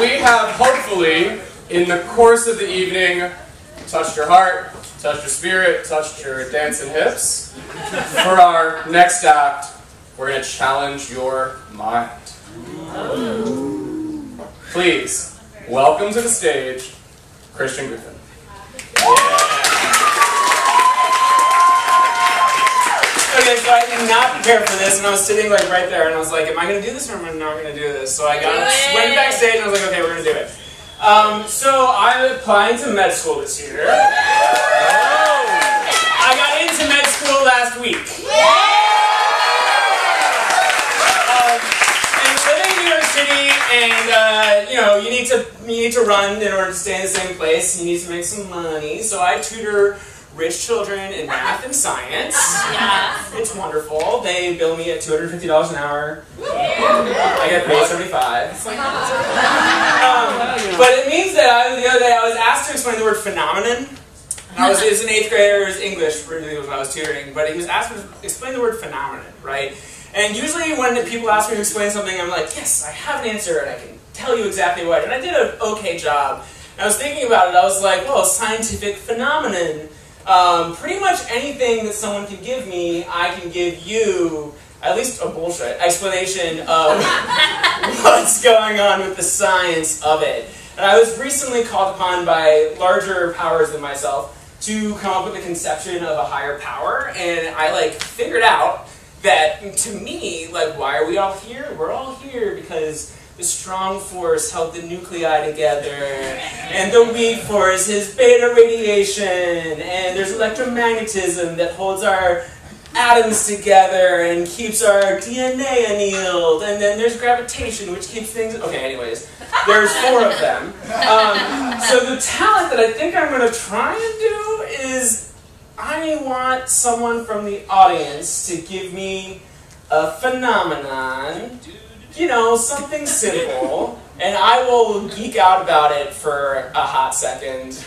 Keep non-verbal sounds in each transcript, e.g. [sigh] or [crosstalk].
we have hopefully, in the course of the evening, touched your heart, touched your spirit, touched your dancing hips. For our next act, we're going to challenge your mind. Please, welcome to the stage, Christian Griffin. Okay, so I did not prepared for this, and I was sitting like right there, and I was like, "Am I going to do this, or am I not going to do this?" So I got went backstage, and I was like, "Okay, we're going to do it." Um, so I'm applying to med school this year. I got into med school last week. Um, and living in New York City, and uh, you know, you need to you need to run in order to stay in the same place. You need to make some money, so I tutor rich children in math and science. Yeah. It's wonderful. They bill me at two hundred fifty dollars an hour. I get paid seventy five. Um, but it means that I, the other day I was asked to explain the word phenomenon. I was, it was an eighth grader, it was English really was what I was tutoring, but he was asked to explain the word phenomenon, right? And usually when people ask me to explain something, I'm like, yes, I have an answer and I can tell you exactly what. And I did an okay job. And I was thinking about it, I was like, well, scientific phenomenon. Um, pretty much anything that someone can give me, I can give you at least a bullshit explanation of [laughs] what's going on with the science of it. And I was recently called upon by larger powers than myself to come up with a conception of a higher power, and I like figured out that to me, like, why are we all here? We're all here because the strong force held the nuclei together, and the weak force is beta radiation, and there's electromagnetism that holds our atoms together and keeps our DNA annealed, and then there's gravitation, which keeps things. Okay, anyways, there's four of them. Um, so the talent that I think I'm going to try and do is I want someone from the audience to give me a phenomenon, you know, something simple, and I will geek out about it for a hot second.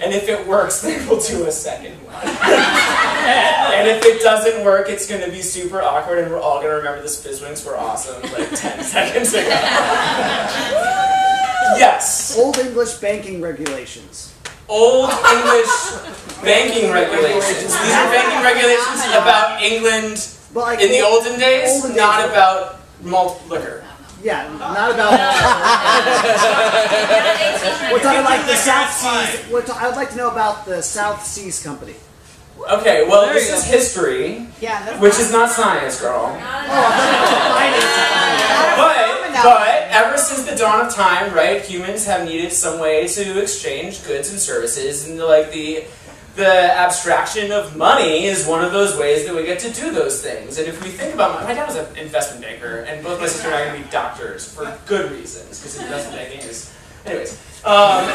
And if it works, then we'll do a second one. and if it doesn't work, it's going to be super awkward, and we're all going to remember the Spizzwinks were awesome like 10 [laughs] seconds ago. yes. Old English banking regulations. Old English banking regulations. These are banking regulations about England like in the olden days, olden days. not about malt liquor. Yeah, not about. [laughs] We're talking like the South Seas. We're ta- I'd like to know about the South Seas Company. Okay, well, There this you is go. history, Yeah, that's which is not science, girl. Oh, I But, but ever since the dawn of time, right, humans have needed some way to exchange goods and services, and like the the abstraction of money is one of those ways that we get to do those things. And if we think about my, my dad was an investment banker, and both my sister and I are going to be doctors for good reasons, because investment banking is, anyways. Um, [laughs]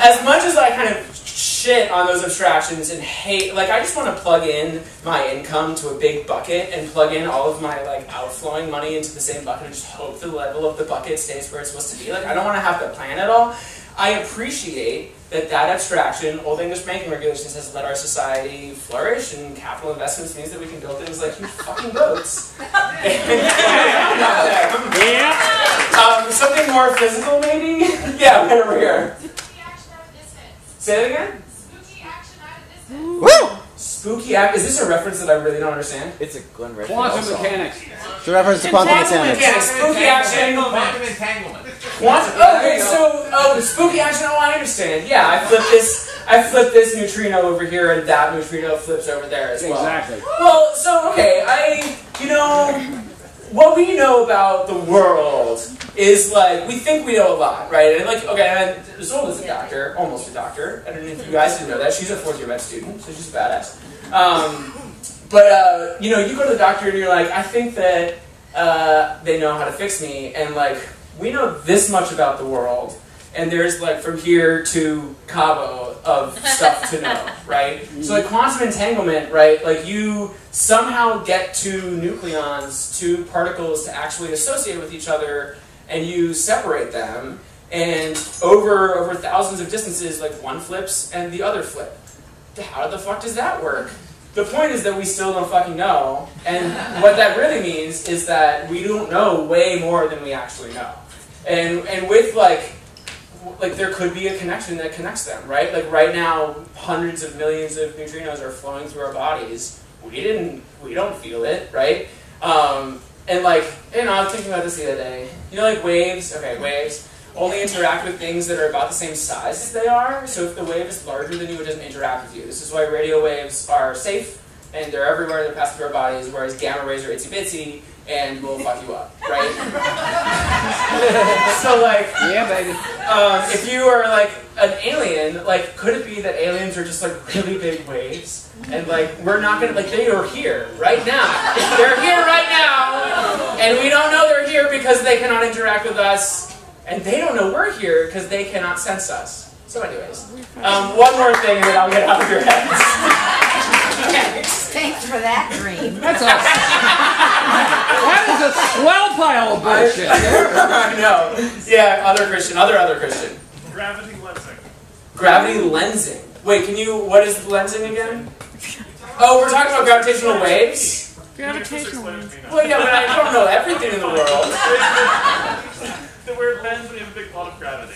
as much as I kind of shit on those abstractions and hate, like I just want to plug in my income to a big bucket and plug in all of my like outflowing money into the same bucket and just hope the level of the bucket stays where it's supposed to be. Like I don't want to have to plan at all. I appreciate that that abstraction, Old English banking regulations, has let our society flourish, and capital investments means that we can build things like huge fucking boats. [laughs] yeah. Um, something more physical, maybe. Yeah, right over here. Spooky action at a distance. Say that again. Spooky action at a distance. Woo! Spooky act. Is this a reference that I really don't understand? It's a Glenn Redford Quantum song. mechanics. It's a reference to quantum mechanics. Yeah, spooky action. Quantum entanglement. Quantum. Okay, so oh, spooky action. Oh, I understand. Yeah, I flip this. I flip this neutrino over here, and that neutrino flips over there as well. Exactly. Well, so okay, I you know what we know about the world is like we think we know a lot, right? And like okay, and Zola's a doctor, almost a doctor. I don't know if you guys didn't know that. She's a fourth year med student, so she's a badass. Um, but uh, you know, you go to the doctor and you're like, I think that uh, they know how to fix me, and like we know this much about the world, and there's like from here to Cabo of stuff to know, right? So like quantum entanglement, right? Like you somehow get two nucleons, two particles to actually associate with each other, and you separate them, and over over thousands of distances, like one flips and the other flip. How the fuck does that work? The point is that we still don't fucking know, and what that really means is that we don't know way more than we actually know. And and with like like there could be a connection that connects them, right? Like right now, hundreds of millions of neutrinos are flowing through our bodies. We didn't, we don't feel it, right? Um, and like, you know, I was thinking about this the other day. You know, like waves. Okay, waves only interact with things that are about the same size as they are. So if the wave is larger than you, it doesn't interact with you. This is why radio waves are safe and they're everywhere. They're passing through our bodies, whereas gamma rays are itsy bitsy and we'll fuck you up, right? [laughs] so like, Yeah, baby. um, if you are like an alien, like, could it be that aliens are just like really big waves? And like, we're not gonna, like, they are here right now. [laughs] They're here right now, and we don't know they're here because they cannot interact with us, and they don't know we're here because they cannot sense us. So, anyways, um, one more thing, and then I'll get out of your heads. [laughs] Thanks for that dream. That's a that is a swell pile of bullshit. [laughs] I know. Yeah, other Christian, other other Christian. Gravity lensing. Gravity lensing. Wait, can you? What is lensing again? Oh, we're talking about gravitational waves. Gravitational lensing. Well, yeah, but I don't know everything in the world. That where it bends when you have a big pot of gravity.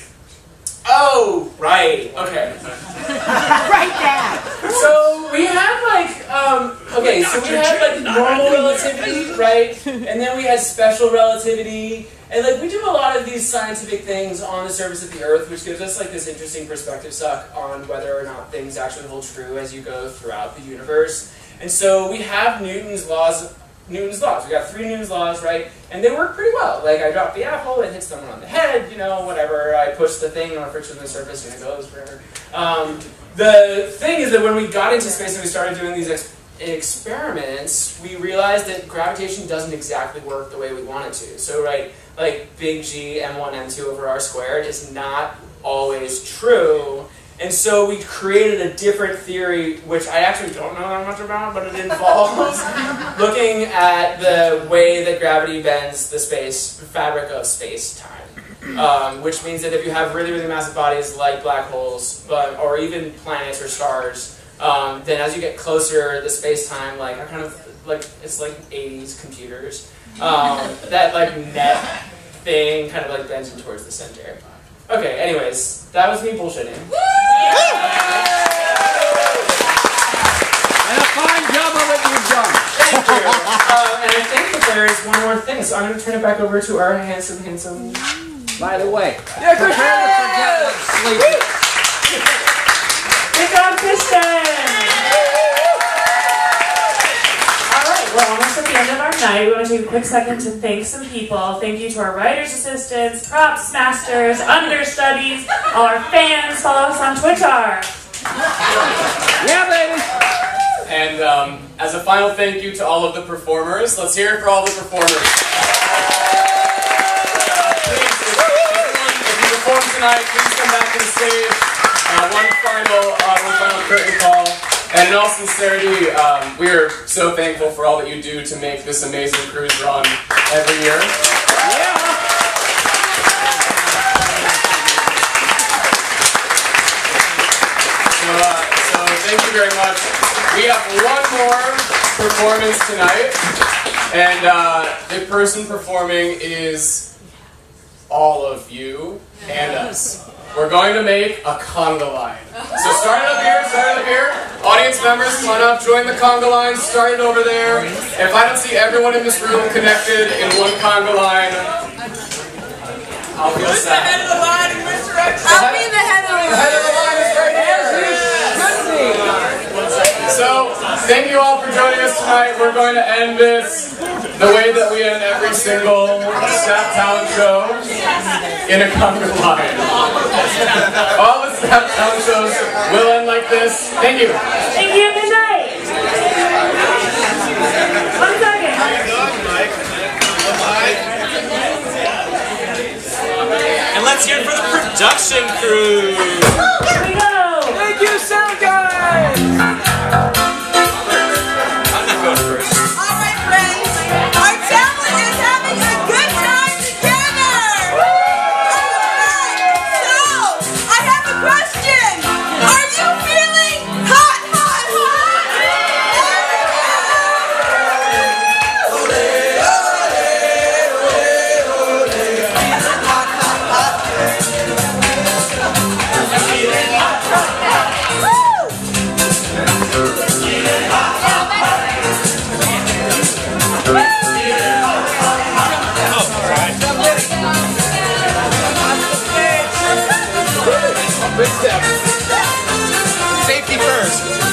Oh, right. Okay. [laughs] Write that. So we had like, um, okay, so we had like normal relativity, right? And then we had special relativity. And like we do a lot of these scientific things on the surface of the Earth, which gives us like this interesting perspective suck on whether or not things actually hold true as you go throughout the universe. And so we have Newton's laws. Newton's laws. We got three Newton's laws, right? And they work pretty well. Like I drop the apple, it hits someone on the head, you know, whatever. I push the thing on a friction on the surface, and it goes forever. Um, the thing is that when we got into space and we started doing these ex- experiments, we realized that gravitation doesn't exactly work the way we want it to. So, right, like big G m1 m2 over r squared is not always true. And so we created a different theory, which I actually don't know that much about, but it involves [laughs] looking at the way that gravity bends the space fabric of space-time. Um, which means that if you have really, really massive bodies like black holes, but or even planets or stars, um, then as you get closer, the space-time, like I kind of like it's like 80s computers, um, [laughs] that like net thing kind of like bends in towards the center. Okay, anyways, that was me bullshitting. And a fine job of it you've done. Thank you. Uh, and I think that there is one more thing, so I'm going to turn it back over to our handsome, handsome. By the way, prepare to forget what's sleeping. Good job, Christian! Alright, we're almost at the end of our night. We want to take a quick second to thank some people. Thank you to our writers' assistants, props masters, understudies, all our fans. Follow us on Twitter. Yeah, baby. And um, as a final thank you to all of the performers, let's hear it for all the performers. Please, if, you perform tonight, please come back to the stage. Uh, one final, uh, one final curtain call. And in all sincerity, um, we are so thankful for all that you do to make this amazing cruise run every year. So, uh, so thank you very much. We have one more performance tonight, and uh, the person performing is all of you and us. We're going to make a conga line. So start it up here, start it up here. Audience members, come on up, join the conga line, start it over there. If I don't see everyone in this room connected in one conga line, I'll feel sad. of the line in which direction? I'll be the head of The head of the line is right here. So, thank you all for joining us tonight. We're going to end this the way that we end every single staff talent show in a conga line. All the staff talent shows will end like this. Thank you. Thank you. Good night. One second. And let's hear it for the production crew. Big step. Safety first.